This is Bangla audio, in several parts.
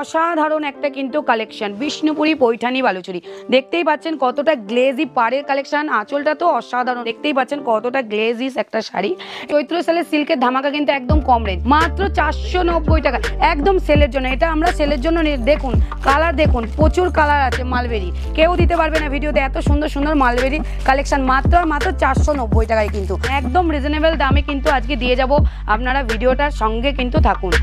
অসাধারণ একটা কিন্তু কালেকশন বিষ্ণুপুরি, পৈঠানি, বালুচুরি। দেখতেই পাচ্ছেন কতটা গ্লেজি পাড়ের কালেকশন আঁচলটা তো অসাধারণ। দেখতেই পাচ্ছেন কতটা গ্লেজিস একটা শাড়ি। চৈত্র সেলের সিল্কের ধামাকা কিন্তু একদম কম রেঞ্জ মাত্র চারশো নব্বই টাকা। একদম সেলের জন্য। এটা আমরা সেলের জন্য দেখুন কালার দেখুন। প্রচুর কালার আছে মালবেরি। কেউ দিতে পারবে না ভিডিওতে। এত সুন্দর সুন্দর মালবেরি কালেকশন মাত্র মাত্র চারশো নব্বই টাকায় কিন্তু। একদম রিজনেবল দামে কিন্তু আজকে দিয়ে যাব। আপনারা ভিডিওটার সঙ্গে কিন্তু থাকুন।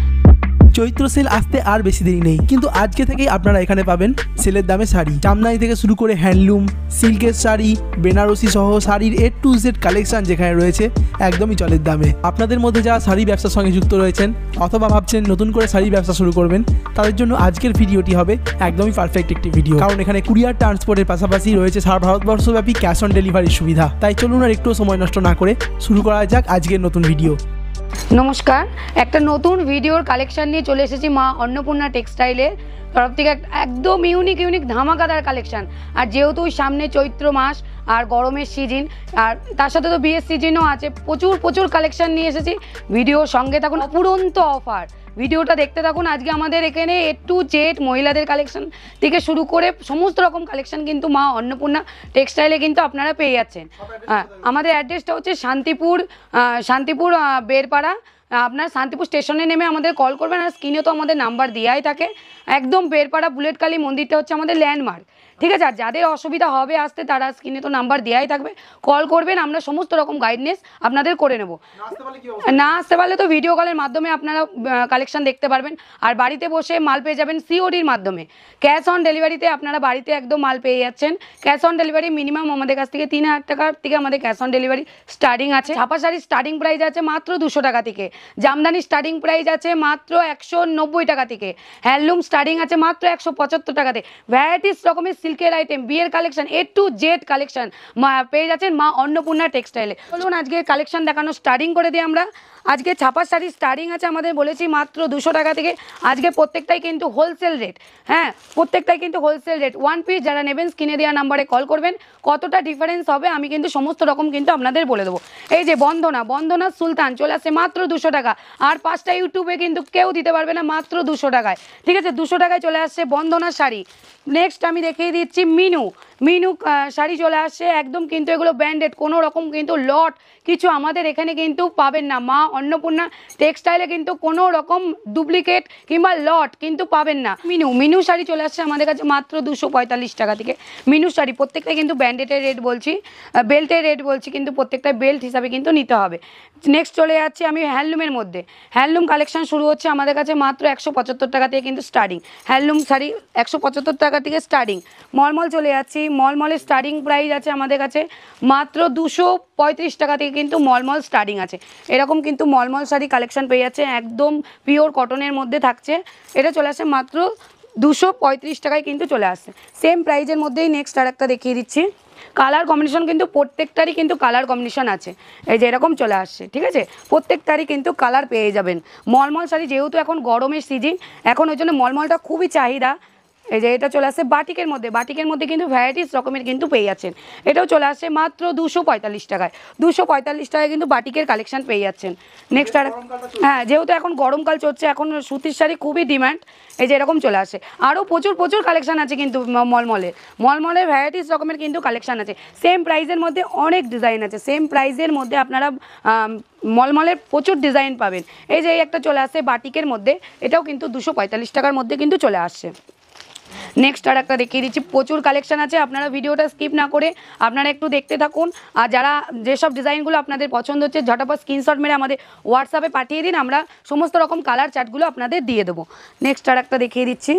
চৈত্র সেল আসতে আর বেশি দেরি নেই। কিন্তু আজকে থেকেই আপনারা এখানে পাবেন সেলের দামে শাড়ি। জামদানি থেকে শুরু করে হ্যান্ডলুম, সিল্কের শাড়ি, বেনারসি সহ শাড়ির এ টু জেড কালেকশন যেখানে রয়েছে, একদমই চলের দামে। আপনাদের মধ্যে যারা শাড়ি ব্যবসার সঙ্গে যুক্ত রয়েছেন অথবা ভাবছেন নতুন করে শাড়ি ব্যবসা শুরু করবেন, তাদের জন্য আজকের ভিডিওটি হবে একদমই পারফেক্ট একটি ভিডিও কারণ এখানে কুরিয়ার ট্রান্সপোর্টের পাশাপাশি রয়েছে সারা ভারতবর্ষব্যাপী ক্যাশ অন ডেলিভারির সুবিধা। তাই চলুন আর একটু সময় নষ্ট না করে শুরু করা যাক আজকের নতুন ভিডিও নমস্কার, একটা নতুন ভিডিওর কালেকশন নিয়ে চলে এসেছি মা অন্নপূর্ণা টেক্সটাইলের তরফ থেকে একদম ইউনিক ইউনিক ধামাকাদার কালেকশান আর যেহেতু সামনে চৈত্র মাস আর গরমের সিজন আর তার সাথে তো বিয়ের সিজনও আছে, প্রচুর প্রচুর কালেকশান নিয়ে এসেছি। ভিডিও সঙ্গে থাকুন, অপুরন্ত অফার ভিডিওটা দেখতে থাকুন। আজকে আমাদের এখানে এ টু জেড মহিলাদের কালেকশন থেকে শুরু করে সমস্ত রকম কালেকশন কিন্তু মা অন্নপূর্ণা টেক্সটাইলে কিন্তু আপনারা পেয়ে যাচ্ছেন। হ্যাঁ, আমাদের অ্যাড্রেসটা হচ্ছে শান্তিপুর শান্তিপুর বেরপাড়া। আপনার শান্তিপুর স্টেশনে নেমে আমাদের কল করবেন আর স্ক্রিনে তো আমাদের নাম্বার দেওয়াই থাকে। একদম বেরপাড়া বুলেট কালী মন্দিরটা হচ্ছে আমাদের ল্যান্ডমার্ক ঠিক আছে আর যাদের অসুবিধা হবে আসতে তারা স্ক্রিনে তো নাম্বার দেওয়াই থাকবে। কল করবেন আমরা সমস্ত রকম গাইডনেস আপনাদের করে নেব। না আসতে পারলে তো ভিডিও কলের মাধ্যমে আপনারা কালেকশন দেখতে পারবেন। আর বাড়িতে বসে মাল পেয়ে যাবেন সিওডির মাধ্যমে। ক্যাশ অন ডেলিভারিতে আপনারা বাড়িতে একদম মাল পেয়ে যাচ্ছেন। ক্যাশ অন ডেলিভারি মিনিমাম আমাদের কাছ থেকে তিন হাজার টাকার থেকে আমাদের ক্যাশ অন ডেলিভারি স্টার্টিং আছে। ছাপা শাড়ির স্টার্টিং প্রাইস আছে মাত্র দুশো টাকা থেকে। জামদানি স্টার্টিং প্রাইস আছে মাত্র একশো নব্বই টাকা থেকে। হ্যান্ডলুম স্টার্টিং আছে মাত্র একশো পঁচাত্তর টাকাতে ভ্যারাইটিস রকমের সিল্কের আইটেম বিয়ের collection A to Z collection পেয়ে যাচ্ছেন মা অন্নপূর্ণা টেক্সটাইলে চলুন আজকে কালেকশন দেখানো স্টার্টিং করে দিই আমরা। আজকে ছাপা শাড়ি স্টার্টিং আছে আমাদের, বলেছি মাত্র দুশো টাকা থেকে। আজকে প্রত্যেকটাই কিন্তু হোলসেল রেট হ্যাঁ প্রত্যেকটাই কিন্তু হোলসেল রেট ওয়ান পিস যারা নেবেন স্ক্রিনে দেওয়া নাম্বারে কল করবেন। কতটা ডিফারেন্স হবে, আমি কিন্তু সমস্ত রকম কিন্তু আপনাদের বলে দেবো। এই যে বন্ধনা বন্দনা সুলতান চলে আসে মাত্র দুশো টাকা। আর পাঁচটা ইউটিউবে কিন্তু কেউ দিতে পারবে না মাত্র দুশো টাকায়। ঠিক আছে, দুশো টাকায় চলে আসছে বন্ধনা শাড়ি। নেক্সট আমি দেখিয়ে দিচ্ছি মিনু। মিনু শাড়ি চলে আসছে। একদম কিন্তু এগুলো ব্র্যান্ডেড কোনো রকম কিন্তু লট কিছু আমাদের এখানে কিন্তু পাবেন না। মা অন্নপূর্ণা টেক্সটাইলে কিন্তু কোনো রকম ডুপ্লিকেট কিংবা লট কিন্তু পাবেন না। মিনু মিনু শাড়ি চলে আসছে আমাদের কাছে মাত্র দুশো টাকা থেকে। মিনু শাড়ি প্রত্যেকটাই কিন্তু ব্যান্ডেডের রেট বলছি। বেল্টের রেট বলছি, কিন্তু প্রত্যেকটা বেল্ট হিসাবে কিন্তু নিতে হবে। নেক্সট চলে যাচ্ছি আমি হ্যান্ডলুমের মধ্যে। হ্যান্ডলুম কালেকশন শুরু হচ্ছে আমাদের কাছে মাত্র একশো পঁচাত্তর টাকা থেকে কিন্তু স্টার্টিং হ্যান্ডলুম শাড়ি একশো পঁচাত্তর টাকা থেকে স্টার্টিং মলমল চলে যাচ্ছি। মলমলের স্টার্টিং প্রাইস আছে আমাদের কাছে মাত্র দুশো পঁয়ত্রিশ টাকা থেকে কিন্তু মলমল স্টার্টিং আছে। এরকম কিন্তু মলমল শাড়ি কালেকশন পেয়ে যাচ্ছে, একদম পিওর কটনের মধ্যে থাকছে। এটা চলে আসে মাত্র দুশো পঁয়ত্রিশ টাকায় কিন্তু চলে আসছে সেম প্রাইজের মধ্যেই নেক্সট আর একটা দেখিয়ে দিচ্ছি। কালার কম্বিনেশন কিন্তু প্রত্যেকটারই কিন্তু কালার কম্বিনেশন আছে। এই যে এরকম চলে আসছে, ঠিক আছে? প্রত্যেকটারই কিন্তু কালার পেয়ে যাবেন। মলমল শাড়ি যেহেতু এখন গরমের সিজন এখন ওই জন্য মলমলটা খুবই চাহিদা। এই যে এটা চলে আসছে বাটিকের মধ্যে। বাটিকের মধ্যে কিন্তু ভ্যারাইটিস রকমের কিন্তু পেয়ে যাচ্ছেন। এটাও চলে আসছে মাত্র দুশো পঁয়তাল্লিশ টাকায়। দুশো পঁয়তাল্লিশ টাকায় কিন্তু বাটিকের কালেকশন পেয়ে যাচ্ছেন। নেক্সট আর হ্যাঁ যেহেতু এখন গরমকাল চলছে, এখন সুতির শাড়ি খুবই ডিমান্ড এই যে এরকম চলে আসে। আরও প্রচুর প্রচুর কালেকশন আছে কিন্তু মলমলে। মলমলের ভ্যারাইটিস রকমের কিন্তু কালেকশান আছে। সেম প্রাইজের মধ্যে অনেক ডিজাইন আছে। সেম প্রাইজের মধ্যে আপনারা মলমলের প্রচুর ডিজাইন পাবেন। এই যে একটা চলে আসে বাটিকের মধ্যে, এটাও কিন্তু দুশো টাকার মধ্যে কিন্তু চলে আসছে নেক্সট আর একটা দেখিয়ে দিচ্ছি। প্রচুর কালেকশন আছে, আপনারা ভিডিওটা স্কিপ না করে আপনারা একটু দেখতে থাকুন। আর যারা যেসব ডিজাইনগুলো আপনাদের পছন্দ হচ্ছে, ঝটাপট স্ক্রিনশট মেরে আমাদের হোয়াটসঅ্যাপে পাঠিয়ে দিন, আমরা সমস্ত রকম কালার চার্টগুলো আপনাদের দিয়ে দেবো। নেক্সট আর একটা দেখিয়ে দিচ্ছি।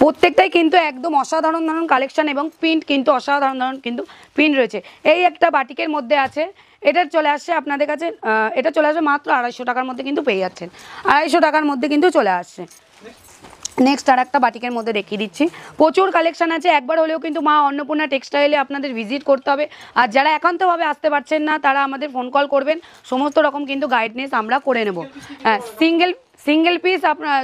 প্রত্যেকটাই কিন্তু একদম অসাধারণ ধরনের কালেকশন এবং প্রিন্ট কিন্তু অসাধারণ ধরনের কিন্তু প্রিন্ট রয়েছে। এই একটা বাটিকের মধ্যে আছে এটার চলে আসছে আপনাদের কাছে এটা চলে আসবে মাত্র আড়াইশো টাকার মধ্যে কিন্তু পেয়ে যাচ্ছেন। আড়াইশো টাকার মধ্যে কিন্তু চলে আসছে। নেক্সট আর একটা বাটিকের মধ্যে দেখিয়ে দিচ্ছি। প্রচুর কালেকশান আছে একবার হলেও কিন্তু মা অন্নপূর্ণা টেক্সটাইলে আপনাদের ভিজিট করতে হবে। আর যারা একান্তভাবে আসতে পারছেন না তারা আমাদের ফোন কল করবেন। সমস্ত রকম কিন্তু গাইডনেস আমরা করে নেব। হ্যাঁ সিঙ্গেল সিঙ্গেল পিস আপনার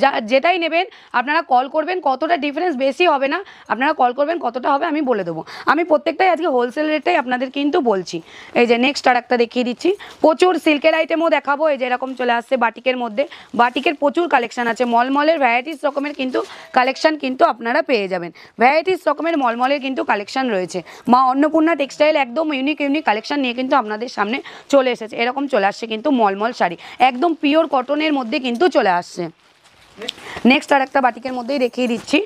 য- যেটাই নেবেন, আপনারা কল করবেন, কতটা ডিফারেন্স বেশি হবে না, আপনারা কল করবেন, কতটা হবে আমি বলে দেবো। আমি প্রত্যেকটাই আজকে হোলসেল রেটটাই আপনাদের কিন্তু বলছি। এই যে নেক্সট আর একটা দেখিয়ে দিচ্ছি। প্রচুর সিল্কের আইটেমও দেখাবো, এই যে এরকম চলে আসছে বাটিকের মধ্যে। বাটিকের প্রচুর কালেকশন আছে, মলমলের ভ্যারাইটিস রকমের কিন্তু কালেকশান কিন্তু আপনারা পেয়ে যাবেন। ভ্যারাইটিস রকমের মলমলের কিন্তু কালেকশন রয়েছে। মা অন্নপূর্ণা টেক্সটাইল একদম ইউনিক ইউনিক কালেকশন নিয়ে কিন্তু আপনাদের সামনে চলে এসেছে। এরকম চলে আসছে কিন্তু মলমল শাড়ি। একদম পিওর কটনের মধ্যে কিন্তু চলে আসছে। নেক্সট আর একটা বাটিকের মধ্যেই রেখেই দিচ্ছি।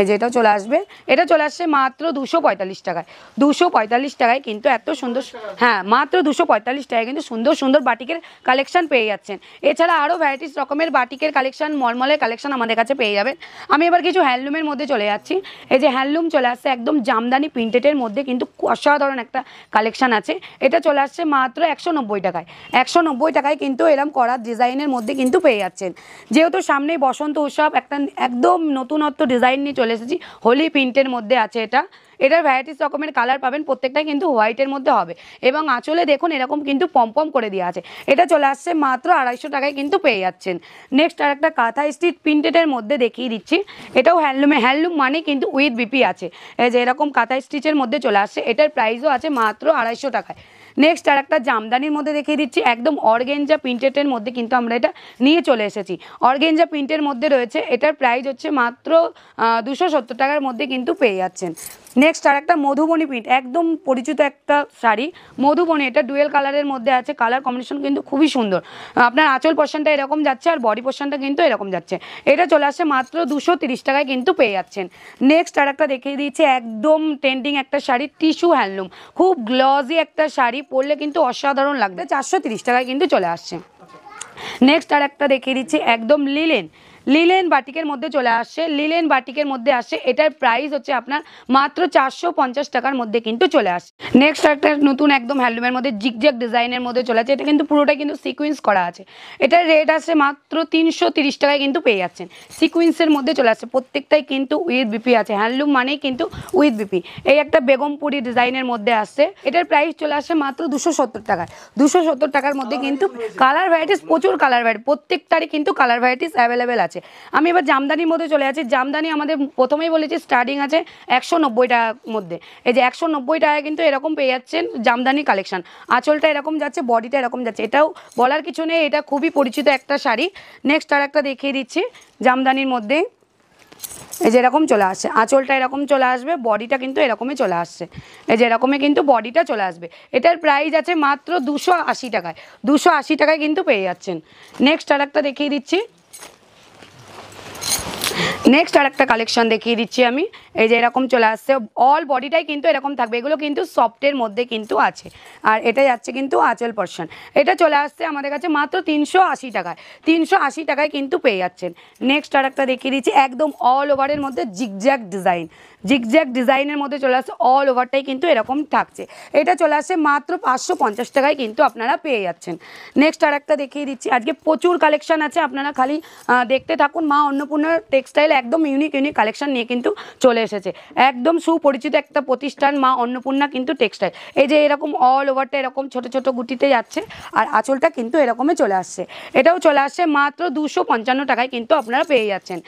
এই যে এটাও চলে আসবে। এটা চলে আসছে মাত্র দুশো পঁয়তাল্লিশ টাকায়। দুশো পঁয়তাল্লিশ টাকায় কিন্তু এত সুন্দর হ্যাঁ মাত্র দুশো পঁয়তাল্লিশ টাকায় কিন্তু সুন্দর সুন্দর বাটিকের কালেকশন পেয়ে যাচ্ছেন। এছাড়া আরও ভ্যারাইটিস রকমের বাটিকের কালেকশন মলমলের কালেকশন আমাদের কাছে পেয়ে যাবেন। আমি এবার কিছু হ্যান্ডলুমের মধ্যে চলে যাচ্ছি। এই যে হ্যান্ডলুম চলে আসছে একদম জামদানি প্রিন্টেডের মধ্যে কিন্তু অসাধারণ একটা কালেকশন আছে। এটা চলে আসছে মাত্র একশো নব্বই টাকায়। একশো নব্বই টাকায় কিন্তু এরম করা ডিজাইনের মধ্যে কিন্তু পেয়ে যাচ্ছেন। যেহেতু সামনেই বসন্ত উৎসব একটা একদম নতুনত্ব ডিজাইন নিয়ে চলে এসেছি। হোলি প্রিন্টের মধ্যে আছে এটা। এটার ভ্যারাইটিস রকমের কালার পাবেন, প্রত্যেকটাই কিন্তু হোয়াইটের মধ্যে হবে। এবং আঁচলে দেখুন, এরকম কিন্তু পম্পম করে দেওয়া আছে। এটা চলে আসছে মাত্র আড়াইশো টাকায় কিন্তু পেয়ে যাচ্ছেন। নেক্সট আর একটা কাঁথা স্টিচ প্রিন্টেডের মধ্যে দেখিয়ে দিচ্ছি। এটাও হ্যান্ডলুমে হ্যান্ডলুম মানে কিন্তু উইথ বিপি আছে। এই যে এরকম কাঁথা স্টিচের মধ্যে চলে আসছে। এটার প্রাইসও আছে মাত্র আড়াইশো টাকায়। নেক্সট আর একটা জামদানির মধ্যে দেখিয়ে দিচ্ছি। একদম অর্গেঞ্জা প্রিন্টেডের মধ্যে কিন্তু আমরা এটা নিয়ে চলে এসেছি। অর্গেঞ্জা প্রিন্টের মধ্যে রয়েছে, এটার প্রাইস হচ্ছে মাত্র দুশো টাকার মধ্যে কিন্তু পেয়ে যাচ্ছেন। নেক্সট আর একটা মধুবনী প্রিন্ট একদম পরিচিত একটা শাড়ি। মধুবনী, এটা ডুয়েল কালারের মধ্যে আছে কালার কম্বিনেশন কিন্তু খুবই সুন্দর। আপনার আঁচল পোর্শনটা এরকম যাচ্ছে আর বডি পোর্শনটা কিন্তু এরকম যাচ্ছে। এটা চলে আসছে মাত্র দুশো টাকায় কিন্তু পেয়ে যাচ্ছেন। নেক্সট আর একটা দেখিয়ে দিয়েছে একদম ট্রেন্ডিং একটা শাড়ি টিস্যু হ্যান্ডলুম খুব গ্লজি একটা শাড়ি, পরলে কিন্তু অসাধারণ লাগবে, চারশো টাকায় কিন্তু চলে আসছে। নেক্সট আর একটা দেখিয়ে দিচ্ছি, একদম লিলেন লিলেন বাটিকের মধ্যে চলে আসছে লিলেন বাটিকের মধ্যে আসছে এটার প্রাইস হচ্ছে আপনার মাত্র চারশো পঞ্চাশ টাকার মধ্যে কিন্তু চলে আসছে নেক্সট একটা নতুন একদম হ্যান্ডলুমের মধ্যে জিগজ্যাগ ডিজাইনের মধ্যে চলে আসছে এটা কিন্তু পুরোটাই কিন্তু সিকুয়েন্স করা আছে। এটার রেট আছে মাত্র তিনশো তিরিশ টাকায় কিন্তু পেয়ে যাচ্ছেন। সিকুয়েন্সের মধ্যে চলে আসছে প্রত্যেকটাই কিন্তু উইথ বিপি আছে। হ্যান্ডলুম মানেই কিন্তু উইথ বিপি এই একটা বেগমপুরি ডিজাইনের মধ্যে আসছে এটার প্রাইস চলে আসছে মাত্র দুশো সত্তর টাকায়। দুশো সত্তর টাকার মধ্যে কিন্তু কালার ভ্যারাইটিস প্রচুর কালার ভ্যারাইটি প্রত্যেকটারই কিন্তু কালার ভ্যারাইটিস অ্যাভেলেবেল আছে। আমি এবার জামদানির মধ্যে চলে যাচ্ছি। জামদানি আমাদের প্রথমেই বলেছি স্টার্টিং আছে একশো নব্বই টাকার মধ্যে। এই যে একশো নব্বই টাকায় কিন্তু এরকম পেয়ে যাচ্ছেন জামদানি কালেকশন আঁচলটা এরকম যাচ্ছে বডিটা এরকম যাচ্ছে। এটাও বলার কিছু নেই, এটা খুবই পরিচিত একটা শাড়ি। নেক্সট আর একটা দেখিয়ে দিচ্ছি জামদানির মধ্যে। এই যে এরকম চলে আসছে। আঁচলটা এরকম চলে আসবে বডিটা কিন্তু এরকমই চলে আসছে। এই যে এরকমই কিন্তু বডিটা চলে আসবে। এটার প্রাইস আছে মাত্র দুশো আশি টাকায়। দুশো আশি টাকায় কিন্তু পেয়ে যাচ্ছেন। নেক্সট আর একটা দেখিয়ে দিচ্ছি। নেক্সট আর একটা কালেকশন দেখিয়ে দিচ্ছি আমি। এই যে এরকম চলে আসছে। অল বডিটাই কিন্তু এরকম থাকবে। এগুলো কিন্তু সফটের মধ্যে কিন্তু আছে। আর এটা যাচ্ছে কিন্তু আঁচল পর্শন এটা চলে আসছে আমাদের কাছে মাত্র তিনশো আশি টাকায়। তিনশো আশি টাকায় কিন্তু পেয়ে যাচ্ছেন। নেক্সট আর একটা দেখিয়ে দিচ্ছি। একদম অল ওভারের মধ্যে জিগজ্যাগ ডিজাইন জিগজ্যাগ ডিজাইনের মধ্যে চলে আসছে। অল ওভারটাই কিন্তু এরকম থাকছে। এটা চলে আসছে মাত্র পাঁচশো পঞ্চাশ টাকায় কিন্তু আপনারা পেয়ে যাচ্ছেন। নেক্সট আর একটা দেখিয়ে দিচ্ছি। আজকে প্রচুর কালেকশন আছে। আপনারা খালি দেখতে থাকুন। মা অন্নপূর্ণার টেক্সটাইল একদম ইউনিক ইউনিক কালেকশন নিয়ে কিন্তু চলে এসেছে। একদম সুপরিচিত একটা প্রতিষ্ঠান মা অন্নপূর্ণা কিন্তু টেক্সটাইল এই যে এরকম অল ওভারটা এরকম ছোট ছোট গুটিতে যাচ্ছে আর আঁচলটা কিন্তু এরকমই চলে আসছে। এটাও চলে আসছে মাত্র দুশো পঞ্চান্ন টাকায় কিন্তু আপনারা পেয়ে যাচ্ছেন।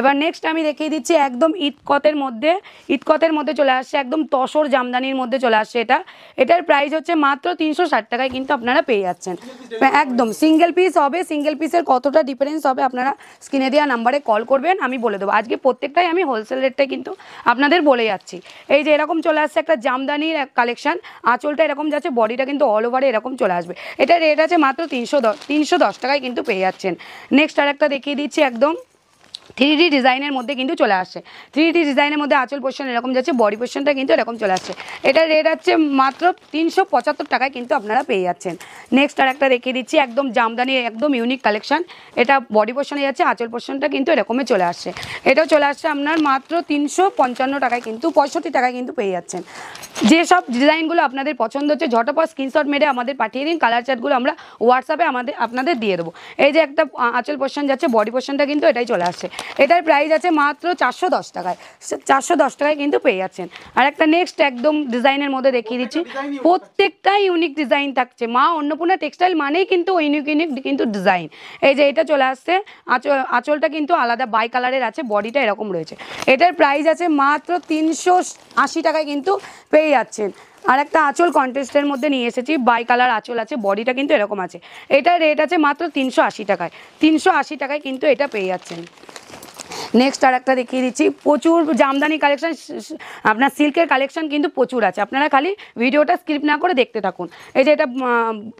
এবার নেক্সট আমি দেখিয়ে দিচ্ছি একদম ইটকতের মধ্যে ইটকতের মধ্যে চলে আসছে একদম তসর জামদানির মধ্যে চলে আসছে এটা। এটার প্রাইস হচ্ছে মাত্র তিনশো ষাট টাকায় কিন্তু আপনারা পেয়ে যাচ্ছেন। একদম সিঙ্গেল পিস হবে সিঙ্গেল পিসের কতটা ডিফারেন্স হবে আপনারা স্ক্রিনে দেওয়া নাম্বারে কল করবেন, আমি বলে দেবো। আজকে প্রত্যেকটাই আমি হোলসেল রেটটাই কিন্তু আপনাদের বলে যাচ্ছি। এই যে এরকম চলে আসছে একটা জামদানির কালেকশন আঁচলটা এরকম যাচ্ছে বডিটা কিন্তু অল ওভারে এরকম চলে আসবে। এটা রেট আছে মাত্র তিনশো দশ তিনশো দশ টাকায় কিন্তু পেয়ে যাচ্ছেন। নেক্সট আর একটা দেখিয়ে দিচ্ছি একদম থ্রি ডিজাইনের মধ্যে কিন্তু চলে আসে। থ্রি ডিজাইনের মধ্যে আঁচল পোর্শন এরকম যাচ্ছে বডি পোর্শনটা কিন্তু এরকম চলে আসছে এটা রেট হচ্ছে মাত্র তিনশো পঁচাত্তর টাকায় কিন্তু আপনারা পেয়ে যাচ্ছেন। নেক্সট আর একটা রেখে দিচ্ছি, একদম জামদানি, একদম ইউনিক কালেকশন এটা বডি পোর্শনে যাচ্ছে, আঁচল পোর্শনটা কিন্তু এরকমই চলে আসছে এটাও চলে আসছে আপনার মাত্র তিনশো পঞ্চান্ন টাকায় কিন্তু, পঁয়ষট্টি টাকায় কিন্তু পেয়ে যাচ্ছেন। যেসব ডিজাইনগুলো আপনাদের পছন্দ হচ্ছে, ঝটপট স্ক্রিনশট মেরে আমাদের পাঠিয়ে দিন কালার চার্টগুলো আমরা হোয়াটসঅ্যাপে আমাদের, আপনাদের দিয়ে দেবো। এই যে একটা আঁচল পোর্শন যাচ্ছে বডি পোর্শনটা কিন্তু এটাই চলে আসছে এটার প্রাইস আছে মাত্র চারশো দশ টাকায়। চারশো দশ টাকায় কিন্তু পেয়ে যাচ্ছেন। আর একটা নেক্সট একদম ডিজাইনের মধ্যে দেখিয়ে দিচ্ছি। প্রত্যেকটাই ইউনিক ডিজাইন থাকছে। মা অন্নপূর্ণা টেক্সটাইল মানেই কিন্তু ইউনিক ইউনিক কিন্তু ডিজাইন এই যে এটা চলে আসছে। আঁচল আঁচলটা কিন্তু আলাদা বাই কালারের আছে বডিটা এরকম রয়েছে। এটার প্রাইস আছে মাত্র তিনশো আশি টাকায় কিন্তু পেয়ে যাচ্ছেন। আর একটা আঁচল কন্টেস্টের মধ্যে নিয়ে এসেছি বাই কালার আঁচল আছে বডিটা কিন্তু এরকম আছে। এটার রেট আছে মাত্র তিনশো আশি টাকায়। তিনশো আশি টাকায় কিন্তু এটা পেয়ে যাচ্ছেন। নেক্সট আর একটা দেখিয়ে দিচ্ছি। প্রচুর জামদানি কালেকশন আপনার সিল্কের কালেকশন কিন্তু প্রচুর আছে। আপনারা খালি ভিডিওটা স্কিপ না করে দেখতে থাকুন। এই যে এটা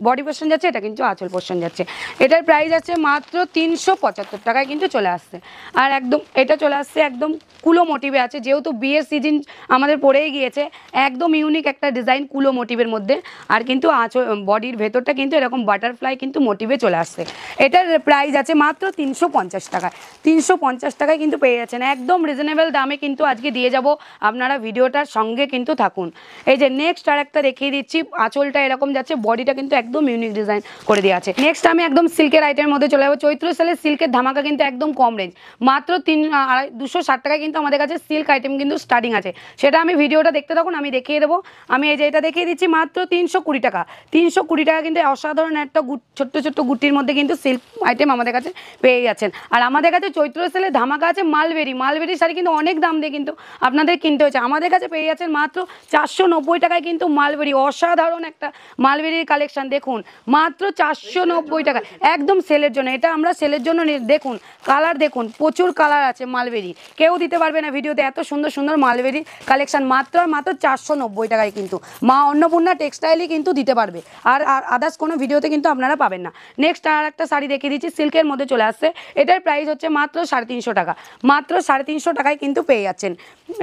বডি পোর্শন যাচ্ছে, এটা কিন্তু আঁচল পোর্শন যাচ্ছে। এটার প্রাইস আছে মাত্র তিনশো পঁচাত্তর টাকায় কিন্তু চলে আসছে। আর একদম, এটা চলে আসছে একদম কুলো মোটিভে আছে। যেহেতু বিয়ের সিজন আমাদের পড়েই গিয়েছে, একদম ইউনিক একটা ডিজাইন কুলো মোটিভের মধ্যে। আর কিন্তু আঁচল বডির ভেতরটা কিন্তু এরকম বাটারফ্লাই কিন্তু মোটিভে চলে আসছে। এটার প্রাইস আছে মাত্র তিনশো পঞ্চাশ টাকায়। তিনশো পঞ্চাশ টাকায় কিন্তু পেয়ে যাচ্ছেন। একদম রিজনেবল দামে কিন্তু আজকে দিয়ে যাব। আপনারা ভিডিওটার সঙ্গে কিন্তু থাকুন। এই যে নেক্সট আর একটা দেখিয়ে দিচ্ছি। আঁচলটা এরকম যাচ্ছে, বডিটা কিন্তু একদম ইউনিক ডিজাইন করে দেওয়া আছে। নেক্সট আমি একদম সিল্কের আইটেমের মধ্যে চলে যাব। চৈত্র সেলের সিল্কের ধামাকা কিন্তু একদম কম রেঞ্জ মাত্র তিন আড়াই, দুশো ষাট টাকায় কিন্তু আমাদের কাছে সিল্ক আইটেম কিন্তু স্টার্টিং আছে। সেটা আমি ভিডিওটা দেখতে থাকুন, আমি দেখিয়ে দেবো। আমি এই যে এটা দেখিয়ে দিচ্ছি, মাত্র তিনশো কুড়ি টাকা। তিনশো কুড়ি টাকা কিন্তু অসাধারণ একটা গুট, ছোট্ট ছোট্ট গুটির মধ্যে কিন্তু সিল্ক আইটেম আমাদের কাছে পেয়ে যাচ্ছেন। আর আমাদের কাছে চৈত্র সেলে ধামাকা আছে মালবেরি। মালবেরি শাড়ি কিন্তু অনেক দাম দিয়ে কিন্তু আপনাদের কিনতে হয়েছে আমাদের কাছে পেয়ে যাচ্ছেন মাত্র চারশো নব্বই টাকায় কিন্তু মালবেরি। অসাধারণ একটা মালবেরির কালেকশন দেখুন। মাত্র চারশো নব্বই টাকা। একদম সেলের জন্য। এটা আমরা সেলের জন্য দেখুন কালার দেখুন, প্রচুর কালার আছে মালবেরি। কেউ দিতে পারবে না ভিডিওতে, এত সুন্দর সুন্দর মালবেরি কালেকশন মাত্র আর মাত্র চারশো নব্বই টাকায় কিন্তু। মা অন্নপূর্ণা টেক্সটাইলই কিন্তু দিতে পারবে। আর আদার্স কোনো ভিডিওতে কিন্তু আপনারা পাবেন না। নেক্সট আর একটা শাড়ি দেখিয়ে দিচ্ছি সিল্কের মধ্যে চলে আসছে। এটার প্রাইস হচ্ছে মাত্র সাড়ে তিনশো টাকা। মাত্র সাড়ে তিনশো টাকায় কিন্তু পেয়ে যাচ্ছেন।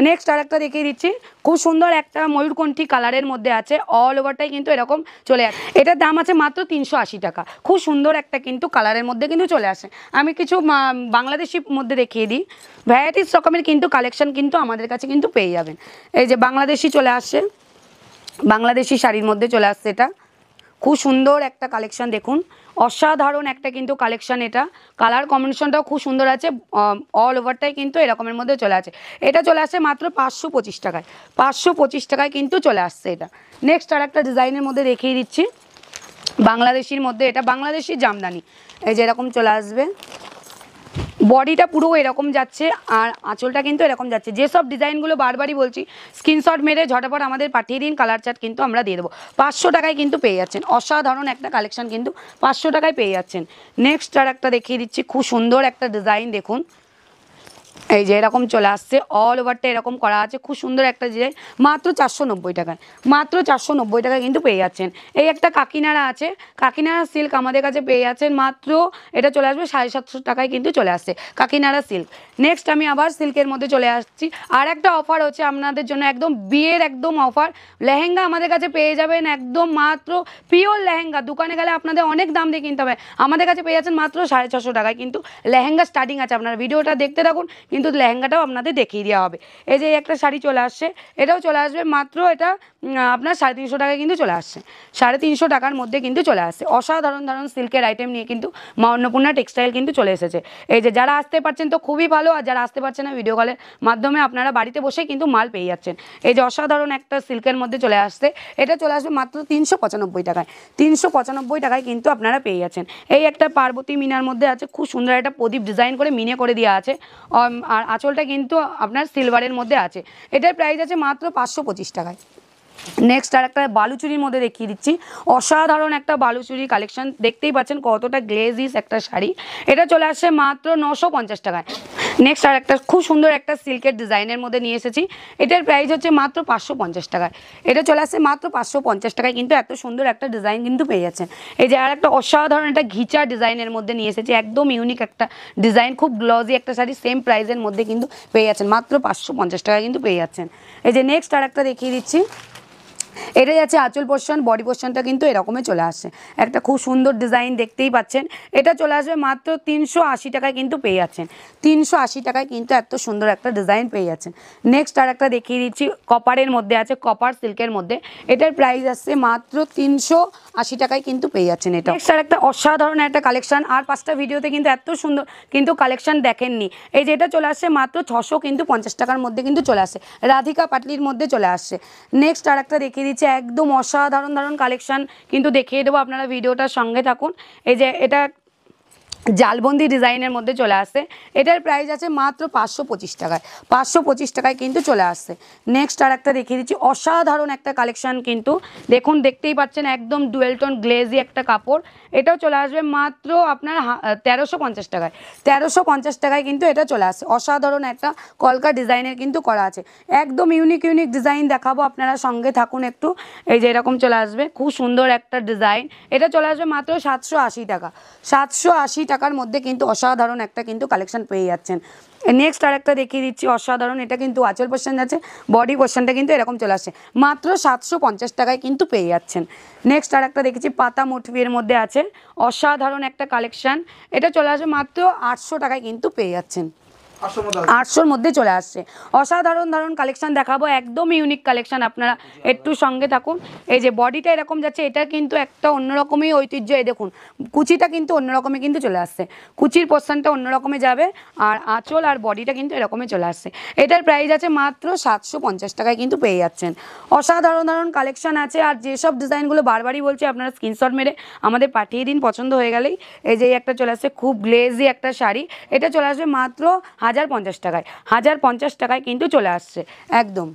নেক্সট আর একটা দেখিয়ে দিচ্ছি। খুব সুন্দর একটা ময়ূরকণ্ঠী কালারের মধ্যে আছে। অল ওভারটাই কিন্তু এরকম চলে আসে এটার দাম আছে মাত্র তিনশো আশি টাকা। খুব সুন্দর একটা কিন্তু কালারের মধ্যে কিন্তু চলে আসে। আমি কিছু বাংলাদেশি মধ্যে দেখিয়ে দিই। ভ্যারাইটিস রকমের কিন্তু কালেকশন কিন্তু আমাদের কাছে কিন্তু পেয়ে যাবেন। এই যে বাংলাদেশি চলে আসছে। বাংলাদেশি শাড়ির মধ্যে চলে আসছে এটা। খুব সুন্দর একটা কালেকশন দেখুন। অসাধারণ একটা কিন্তু কালেকশান এটা। কালার কম্বিনেশনটাও খুব সুন্দর আছে অল ওভারটাই কিন্তু এরকমের মধ্যে চলে আছে এটা চলে আসে মাত্র পাঁচশো পঁচিশ টাকায়। পাঁচশো পঁচিশ টাকায় কিন্তু চলে আসছে এটা। নেক্সট আর একটা ডিজাইনের মধ্যে দেখিয়ে দিচ্ছি। বাংলাদেশির মধ্যে এটা, বাংলাদেশি জামদানি। এই যে এরকম চলে আসবে। বডিটা পুরো এরকম যাচ্ছে আর আঁচলটা কিন্তু এরকম যাচ্ছে। যেসব ডিজাইনগুলো বারবারই বলছি, স্ক্রিনশট মেরে ঝটাপট আমাদের পাঠিয়ে দিন কালার চার্ট কিন্তু আমরা দিয়ে দেবো। পাঁচশো টাকায় কিন্তু পেয়ে যাচ্ছেন। অসাধারণ একটা কালেকশন কিন্তু পাঁচশো টাকায় পেয়ে যাচ্ছেন। নেক্সট আর একটা দেখিয়ে দিচ্ছি, খুব সুন্দর একটা ডিজাইন দেখুন। এই যে এরকম চলে আসছে অল ওভারটা এরকম করা আছে। খুব সুন্দর একটা ডিজাইন মাত্র চারশো নব্বই টাকায়। মাত্র চারশো নব্বই টাকায় কিন্তু পেয়ে যাচ্ছেন। এই একটা কাকিনাড়া আছে। কাকিনাড়া সিল্ক আমাদের কাছে পেয়ে যাচ্ছেন মাত্র, এটা চলে আসবে সাড়ে সাতশো টাকায় কিন্তু চলে আসছে, কাকিনাড়া সিল্ক নেক্সট আমি আবার সিল্কের মধ্যে চলে আসছি। আর একটা অফার হচ্ছে আপনাদের জন্য একদম বিয়ের একদম অফার লেহেঙ্গা আমাদের কাছে পেয়ে যাবেন একদম মাত্র পিওর লেহেঙ্গা। দোকানে গেলে আপনাদের অনেক দাম দিয়ে কিনতে হবে। আমাদের কাছে পেয়ে যাচ্ছেন মাত্র সাড়ে ছশো টাকায়। কিন্তু লেহেঙ্গা স্টার্টিং আছে। আপনারা ভিডিওটা দেখতে থাকুন। কিন্তু লেহেঙ্গাটাও আপনাদের দেখিয়ে দেওয়া হবে। এই যে একটা শাড়ি চলে আসছে, এটাও চলে আসবে, মাত্র এটা আপনার সাড়ে তিনশো টাকায় কিন্তু চলে আসছে। সাড়ে তিনশো টাকার মধ্যে কিন্তু চলে আসছে। অসাধারণ ধরুন সিল্কের আইটেম নিয়ে কিন্তু মা অন্নপূর্ণা টেক্সটাইল কিন্তু চলে এসেছে। এই যে যারা আসতে পারছেন তো খুবই ভালো, আর যারা আসতে পারছেন না ভিডিও কলের মাধ্যমে আপনারা বাড়িতে বসেই কিন্তু মাল পেয়ে যাচ্ছেন। এই যে অসাধারণ একটা সিল্কের মধ্যে চলে আসছে, এটা চলে আসবে মাত্র তিনশো পঁচানব্বই টাকায়। তিনশো পঁচানব্বই টাকায় কিন্তু আপনারা পেয়ে যাচ্ছেন। এই একটা পার্বতী মিনার মধ্যে আছে, খুব সুন্দর একটা প্রদীপ ডিজাইন করে মিনে করে দেওয়া আছে। আর আঁচলটা কিন্তু আপনার সিলভারের মধ্যে আছে। এটার প্রাইস আছে মাত্র পাঁচশো পঁচিশ টাকায়। নেক্সট আর একটা বালুচুরির মধ্যে দেখিয়ে দিচ্ছি। অসাধারণ একটা বালুচুরি কালেকশন দেখতেই পাচ্ছেন কতটা গ্লেজিস একটা শাড়ি। এটা চলে আসছে মাত্র নশো টাকায়। নেক্সট আর একটা খুব সুন্দর একটা সিল্কের ডিজাইনের মধ্যে নিয়ে এসেছি। এটার প্রাইস হচ্ছে মাত্র পাঁচশো পঞ্চাশ টাকায়। এটা চলে আসছে মাত্র পাঁচশো পঞ্চাশ টাকায়, কিন্তু এত সুন্দর একটা ডিজাইন কিন্তু পেয়ে যাচ্ছেন। এই যে আর একটা অসাধারণ একটা ঘিচা ডিজাইনের মধ্যে নিয়ে এসেছি, একদম ইউনিক একটা ডিজাইন খুব গ্লজি একটা শাড়ি সেম প্রাইসের মধ্যে কিন্তু পেয়ে যাচ্ছেন, মাত্র পাঁচশো পঞ্চাশ টাকায় কিন্তু পেয়ে যাচ্ছেন। এই যে নেক্সট আর একটা দেখিয়ে দিচ্ছি। এটা যাচ্ছে আঁচল পোর্শন বডি পোর্শনটা কিন্তু এরকমই চলে আসছে। একটা খুব সুন্দর ডিজাইন দেখতেই পাচ্ছেন। এটা চলে আসবে মাত্র তিনশো আশি টাকায় কিন্তু পেয়ে যাচ্ছেন। তিনশো আশি টাকায় কিন্তু এত সুন্দর একটা ডিজাইন পেয়ে যাচ্ছেন। নেক্সট আর একটা দেখিয়ে দিচ্ছি কপারের মধ্যে আছে কপার সিল্কের মধ্যে। এটার প্রাইস আসছে মাত্র তিনশো আশি টাকায় কিন্তু পেয়ে যাচ্ছেন এটা। নেক্সট আর একটা অসাধারণ একটা কালেকশন আর পাঁচটা ভিডিওতে কিন্তু এত সুন্দর, কিন্তু কালেকশন দেখেননি। এই যেটা চলে আসছে মাত্র ছশো কিন্তু পঞ্চাশ টাকার মধ্যে কিন্তু চলে আসে রাধিকা পাটলির মধ্যে চলে আসছে। নেক্সট আর একটা দেখিয়ে দিচ্ছি, একদম অসাধারণ ধারণ কালেকশন কিন্তু দেখিয়ে দেবো, আপনারা ভিডিওটার সঙ্গে থাকুন। এই যে, এটা জালবন্দি ডিজাইনের মধ্যে চলে আসছে এটার প্রাইস আছে মাত্র পাঁচশো পঁচিশ টাকায়। পাঁচশো পঁচিশ টাকায় কিন্তু চলে আসছে নেক্সট আর একটা দেখিয়ে দিচ্ছি। অসাধারণ একটা কালেকশান কিন্তু। দেখুন, দেখতেই পাচ্ছেন, একদম ডুয়েলটন গ্লেজি একটা কাপড়। এটাও চলে আসবে মাত্র আপনার তেরোশো পঞ্চাশ টাকায়। তেরোশো পঞ্চাশ টাকায় কিন্তু এটা চলে আসছে অসাধারণ একটা কলকা ডিজাইনের কিন্তু করা আছে। একদম ইউনিক ইউনিক ডিজাইন দেখাবো আপনারা। সঙ্গে থাকুন একটু। এই যে এরকম চলে আসবে। খুব সুন্দর একটা ডিজাইন এটা চলে আসবে মাত্র সাতশো আশি টাকা। সাতশো আশি টাকার মধ্যে কিন্তু অসাধারণ একটা কিন্তু কালেকশন পেয়ে যাচ্ছেন। নেক্সট আর একটা দেখিয়ে দিচ্ছি, অসাধারণ, এটা কিন্তু আচল পোর্শন যাচ্ছে বডি পোর্শনটা কিন্তু এরকম চলে আসে মাত্র সাতশো পঞ্চাশ টাকায় কিন্তু পেয়ে যাচ্ছেন। নেক্সট আর একটা দেখেছি, পাতা মুঠবির মধ্যে আছে, অসাধারণ একটা কালেকশান এটা চলে আসে মাত্র আটশো টাকায় কিন্তু পেয়ে যাচ্ছেন। আটশোর মধ্যে চলে আসছে। অসাধারণ ধারণ কালেকশন দেখাবো, একদম ইউনিক কালেকশন আপনারা একটু সঙ্গে থাকুন। এই যে বডিটা এরকম যাচ্ছে, এটা কিন্তু একটা অন্যরকমই দেখুন, কুচিটা কিন্তু কিন্তু চলে আসছে। কুচির পোর্শনটা অন্যরকমে যাবে আর আঁচল আর বডিটা কিন্তু এরকমই চলে আসছে। এটার প্রাইস আছে মাত্র সাতশো পঞ্চাশ টাকায় কিন্তু পেয়ে যাচ্ছেন। অসাধারণ ধারণ কালেকশন আছে আর যেসব ডিজাইনগুলো বারবারই বলছি, আপনারা স্ক্রিনশট মেরে আমাদের পাঠিয়ে দিন, পছন্দ হয়ে গেলেই। এই যে একটা চলে আসছে, খুব গ্লেজি একটা শাড়ি। এটা চলে আসবে মাত্র হাজার পঞ্চাশ টাকায়, হাজার পঞ্চাশ টাকায় কিন্তু চলে আসছে। একদম।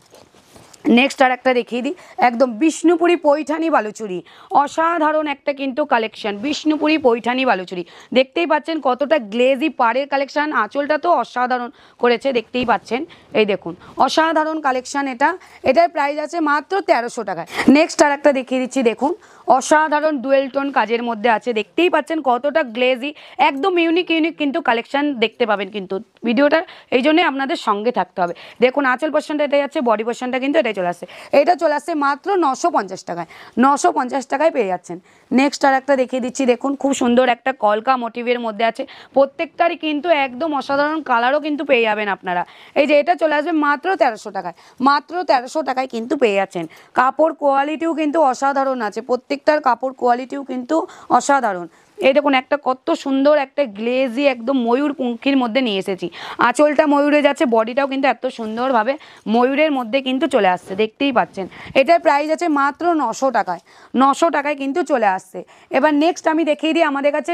নেক্সট আর একটা দেখিয়ে দিই। একদম বিষ্ণুপুরি পৈঠানি বালুচুরি। অসাধারণ একটা কিন্তু কালেকশন বিষ্ণুপুরি পৈঠানি বালুচুরি। দেখতেই পাচ্ছেন কতটা গ্লেজি পাড়ের কালেকশন আঁচলটা তো অসাধারণ করেছে, দেখতেই পাচ্ছেন। এই দেখুন, অসাধারণ কালেকশন এটা। এটার প্রাইস আছে মাত্র তেরোশো টাকায়। নেক্সট আর একটা দেখিয়ে দিচ্ছি, দেখুন। অসাধারণ ডুয়েল টোন কাজের মধ্যে আছে। দেখতেই পাচ্ছেন কতটা গ্লেজি, একদম ইউনিক ইউনিক কিন্তু কালেকশান দেখতে পাবেন কিন্তু। ভিডিওটা এই জন্যই আপনাদের সঙ্গে থাকতে হবে। দেখুন, আঁচল পোর্শনটা এটাই যাচ্ছে বডি পোর্শনটা কিন্তু এটাই চলে আসছে। এটা চলে আসছে মাত্র নশো পঞ্চাশ টাকায়। নশো পঞ্চাশ টাকায় পেয়ে যাচ্ছেন। নেক্সট আর একটা দেখিয়ে দিচ্ছি। দেখুন, খুব সুন্দর একটা কলকা মোটিভের মধ্যে আছে। প্রত্যেকটারই কিন্তু একদম অসাধারণ কালারও কিন্তু পেয়ে যাবেন আপনারা। এই যে এটা চলে আসবে মাত্র তেরোশো টাকায়। মাত্র তেরোশো টাকায় কিন্তু পেয়ে যাচ্ছেন। কাপড় কোয়ালিটিও কিন্তু অসাধারণ আছে। প্রত্যেকটার কাপড় কোয়ালিটিও কিন্তু অসাধারণ। এই দেখুন, একটা কত সুন্দর, একটা গ্লেজি, একদম ময়ূর পঙ্খির মধ্যে নিয়ে এসেছি। আঁচলটা ময়ূরে যাচ্ছে, বডিটাও কিন্তু এত সুন্দরভাবে ময়ূরের মধ্যে কিন্তু চলে আসছে, দেখতেই পাচ্ছেন। এটার প্রাইস আছে মাত্র নশো টাকায় নশো টাকায় কিন্তু চলে আসছে। এবার নেক্সট আমি দেখিয়ে দিই, আমাদের কাছে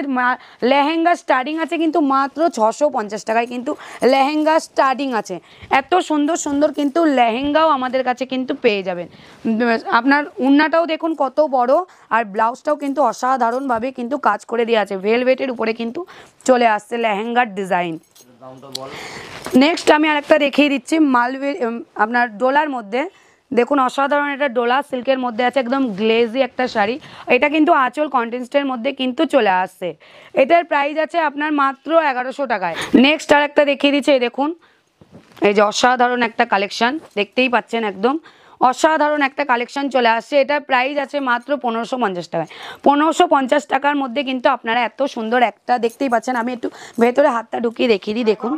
লেহেঙ্গা স্টার্টিং আছে কিন্তু মাত্র ছশো পঞ্চাশ টাকায় কিন্তু লেহেঙ্গা স্টার্টিং আছে। এত সুন্দর সুন্দর কিন্তু লেহেঙ্গাও আমাদের কাছে কিন্তু পেয়ে যাবেন। আপনার উন্নাটাও দেখুন কত বড়, আর ব্লাউজটাও কিন্তু অসাধারণভাবে কিন্তু কাজ দেওয়া আছে। ভেলভেটের উপরে কিন্তু চলে আসছে লেহেঙ্গার ডিজাইন নেক্সট আমি আরেকটা দেখিয়ে দিচ্ছি মালবে আপনার ডোলার মধ্যে। দেখুন, অসাধারণ একটা ডোলা সিল্কের মধ্যে আছে, একদম গ্লেজি একটা শাড়ি। এটা কিন্তু আঁচল কন্টেন্সটের মধ্যে কিন্তু চলে আসছে। এটার প্রাইস আছে আপনার মাত্র এগারোশো টাকায়। নেক্সট আর একটা দেখিয়ে দিচ্ছে দেখুন। এই যে অসাধারণ একটা কালেকশন দেখতেই পাচ্ছেন একদম। অসাধারণ একটা কালেকশন চলে আসছে। এটার প্রাইস আছে মাত্র পনেরোশো পঞ্চাশ টাকায়। পনেরোশো পঞ্চাশ টাকার মধ্যে কিন্তু আপনারা এত সুন্দর একটা দেখতেই পাচ্ছেন। আমি একটু ভেতরে হাতটা ঢুকিয়ে দেখিয়ে দিই, দেখুন।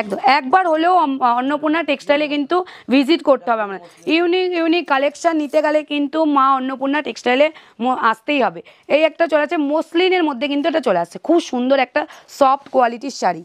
একদম। একবার হলেও অন্নপূর্ণা টেক্সটাইলে কিন্তু ভিজিট করতে হবে আমরা। ইউনিক ইউনিক কালেকশন নিতে গেলে কিন্তু মা অন্নপূর্ণা টেক্সটাইলে আসতেই হবে। এই একটা চলে আছে মসলিনের মধ্যে কিন্তু এটা চলে আসছে খুব সুন্দর একটা সফট কোয়ালিটির শাড়ি।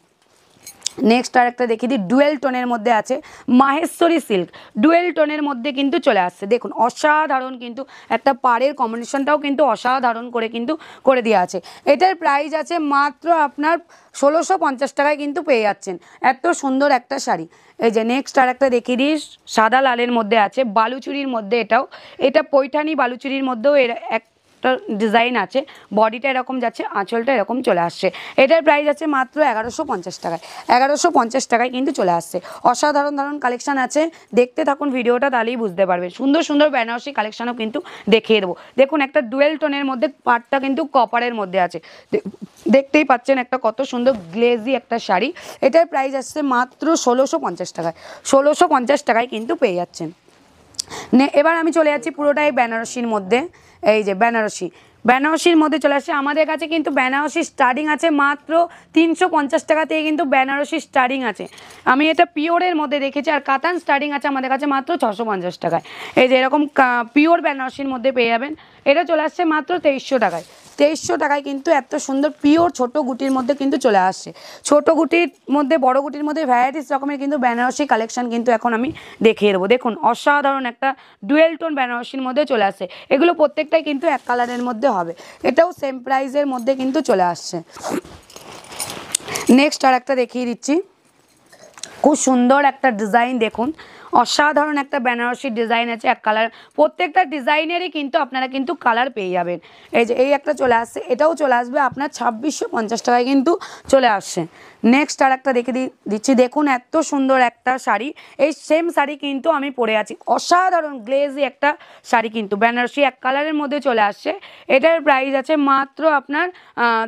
নেক্সট আর একটা দেখিয়ে দিই, ডুয়েল টোনের মধ্যে আছে মাহেশ্বরী সিল্ক। ডুয়েল টোনের মধ্যে কিন্তু চলে আসছে। দেখুন, অসাধারণ কিন্তু একটা পাড়ের কম্বিনেশনটাও কিন্তু অসাধারণ করে কিন্তু করে দেওয়া আছে। এটার প্রাইস আছে মাত্র আপনার ষোলোশো পঞ্চাশ টাকায় কিন্তু পেয়ে যাচ্ছেন। এত সুন্দর একটা শাড়ি। এই যে নেক্সট আর একটা দেখিয়ে দিই, সাদা লালের মধ্যে আছে, বালুচুরির মধ্যে এটাও। এটা পৈঠানি বালুচুরির মধ্যেও এর এক একটা ডিজাইন আছে বডিটা এরকম যাচ্ছে, আঁচলটা এরকম চলে আসছে। এটার প্রাইস আছে মাত্র এগারোশো পঞ্চাশ টাকায়। এগারোশো পঞ্চাশ টাকায় কিন্তু চলে আসছে। অসাধারণ ধরন কালেকশান আছে। দেখতে থাকুন ভিডিওটা, তাহলেই বুঝতে পারবেন সুন্দর সুন্দর বেনারসি কালেকশানও কিন্তু দেখিয়ে দেবো। দেখুন, একটা ডুয়েল টোনের মধ্যে পার্টটা কিন্তু কপারের মধ্যে আছে। দেখতেই পাচ্ছেন একটা কত সুন্দর গ্লেজি একটা শাড়ি। এটার প্রাইস আসছে মাত্র ষোলোশো পঞ্চাশ টাকায়। ষোলোশো পঞ্চাশ টাকায় কিন্তু পেয়ে যাচ্ছেন। এবার আমি চলে যাচ্ছি পুরোটাই বেনারসির মধ্যে। এই যে বেনারসি। বেনারসির মধ্যে চলে আসে। আমাদের কাছে কিন্তু বেনারসি স্টার্টিং আছে মাত্র তিনশো পঞ্চাশ টাকা থেকে কিন্তু বেনারসি স্টার্টিং আছে। আমি এটা পিওরের মধ্যে দেখেছি আর কাতান স্টার্টিং আছে আমাদের কাছে মাত্র ছশো পঞ্চাশ টাকায়। এই যে এরকম পিওর বেনারসির মধ্যে পেয়ে যাবেন। এটা চলে আসছে মাত্র তেইশশো টাকায়। তেইশশো টাকায় কিন্তু এত সুন্দর পিওর ছোট গুটির মধ্যে কিন্তু চলে আসছে ছোট গুটির মধ্যে, বড় গুটির মধ্যে ভ্যারাইটিস রকমের কিন্তু বেনারসি কালেকশন কিন্তু এখন আমি দেখিয়ে দেবো। দেখুন, অসাধারণ একটা ডুয়েল টোন বেনারসির মধ্যে চলে আসছে এগুলো প্রত্যেকটাই কিন্তু এক কালারের মধ্যে হবে। এটাও সেম প্রাইজের মধ্যে কিন্তু চলে আসছে। নেক্সট আর একটা দেখিয়ে দিচ্ছি। খুব সুন্দর একটা ডিজাইন দেখুন। অসাধারণ একটা বেনারসি ডিজাইন আছে, এক কালার প্রত্যেকটা ডিজাইনেরই কিন্তু আপনারা কিন্তু কালার পেয়ে যাবেন। এই যে, এই একটা চলে আসছে, এটাও চলে আসবে, আপনার ছাব্বিশশো পঞ্চাশ টাকায় কিন্তু চলে আসছে। নেক্সট আর একটা দেখে দিচ্ছি, দেখুন এত সুন্দর একটা শাড়ি। এই সেম শাড়ি কিন্তু আমি পরে আছি। অসাধারণ গ্লেজি একটা শাড়ি কিন্তু, বেনারসি এক কালারের মধ্যে চলে আসছে। এটার প্রাইস আছে মাত্র আপনার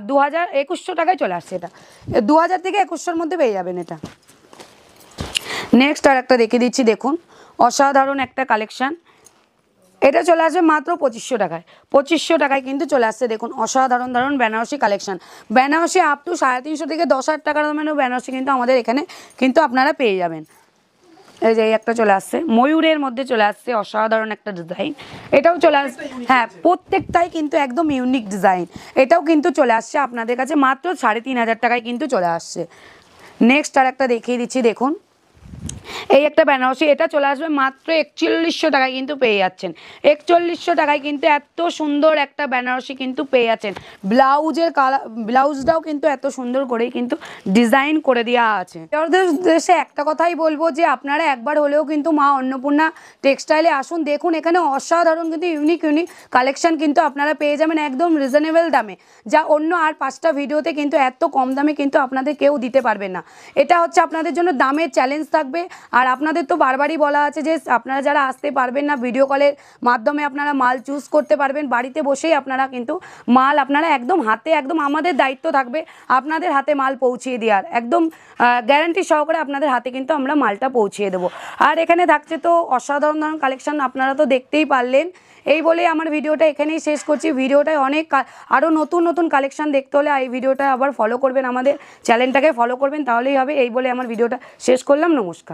দু হাজার একুশশো টাকায় চলে আসছে এটা। দু হাজার থেকে একুশশোর মধ্যে পেয়ে যাবেন এটা। নেক্সট আর একটা দেখে দিচ্ছি দেখুন। অসাধারণ একটা কালেকশান এটা চলে আসবে মাত্র পঁচিশশো টাকায়। পঁচিশশো টাকায় কিন্তু চলে আসছে দেখুন অসাধারণ দারুণ Banarasi collection Banarasi up to সাড়ে তিনশো থেকে দশ হাজার টাকার দামের বেনারসি কিন্তু আমাদের এখানে কিন্তু আপনারা পেয়ে যাবেন। এই যে এই একটা চলে আসছে। ময়ূরের মধ্যে চলে আসছে অসাধারণ একটা ডিজাইন এটাও চলে আসছে হ্যাঁ প্রত্যেকটাই কিন্তু একদম ইউনিক ডিজাইন এটাও কিন্তু চলে আসছে আপনাদের কাছে মাত্র সাড়ে তিন হাজার টাকায় কিন্তু চলে আসছে। নেক্সট আর একটা দেখিয়ে দিচ্ছি দেখুন। এই একটা বেনারসি, এটা চলে আসবে মাত্র একচল্লিশশো টাকায় কিন্তু পেয়ে যাচ্ছেন। একচল্লিশশো টাকায় কিন্তু এত সুন্দর একটা বেনারসি কিন্তু পেয়ে যাচ্ছেন। ব্লাউজের কালার, ব্লাউজটাও কিন্তু এত সুন্দর করেই কিন্তু ডিজাইন করে দেওয়া আছে। দেশে একটা কথাই বলব যে, আপনারা একবার হলেও কিন্তু মা অন্নপূর্ণা টেক্সটাইলে আসুন। দেখুন, এখানে অসাধারণ কিন্তু ইউনিক ইউনিক কালেকশন কিন্তু আপনারা পেয়ে যাবেন একদম রিজনেবল দামে। যা অন্য আর পাঁচটা ভিডিওতে কিন্তু এত কম দামে কিন্তু আপনাদের কেউ দিতে পারবে না। এটা হচ্ছে আপনাদের জন্য দামের চ্যালেঞ্জ থাকবে। আর আপনাদের তো বারবারই বলা আছে যে আপনারা যারা আসতে পারবেন না ভিডিও কলের মাধ্যমে আপনারা মাল চুজ করতে পারবেন। বাড়িতে বসেই আপনারা কিন্তু মাল আপনারা একদম হাতে, একদম আমাদের দায়িত্ব থাকবে আপনাদের হাতে মাল পৌঁছিয়ে দেওয়ার। একদম গ্যারান্টি সহকারে আপনাদের হাতে কিন্তু আমরা মালটা পৌঁছিয়ে দেবো। আর এখানে থাকছে তো অসাধারণ ধরনের কালেকশন আপনারা তো দেখতেই পারলেন। এই বলে আমার ভিডিওটা এখানেই শেষ করছি। ভিডিওটায় অনেক আরও নতুন নতুন কালেকশান দেখতে হলে এই ভিডিওটা আবার ফলো করবেন আমাদের চ্যানেলটাকে ফলো করবেন, তাহলেই হবে। এই বলে আমার ভিডিওটা শেষ করলাম। নমস্কার।